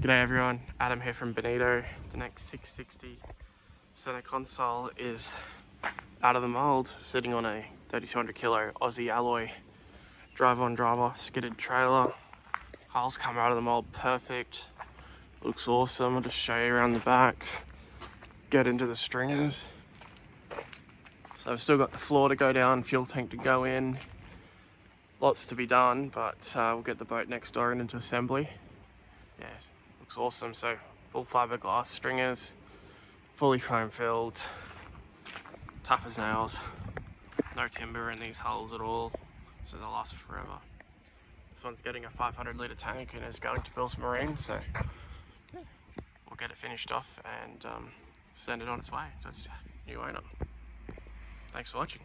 G'day everyone, Adam here from Bonito. The next 660 center console is out of the mold, sitting on a 3200 kilo Aussie alloy drive on drive off skidded trailer. Hulls come out of the mold perfect, looks awesome. I'll just show you around the back, get into the stringers. So I've still got the floor to go down, fuel tank to go in, lots to be done, but uh, we'll get the boat next door and into assembly. Yeah, looks awesome. So full fiberglass stringers, fully foam filled, tough as nails. No timber in these hulls at all, so they'll last forever. This one's getting a 500 litre tank and is going to Bills Marine, so we'll get it finished off and um, send it on its way to its new owner. Thanks for watching.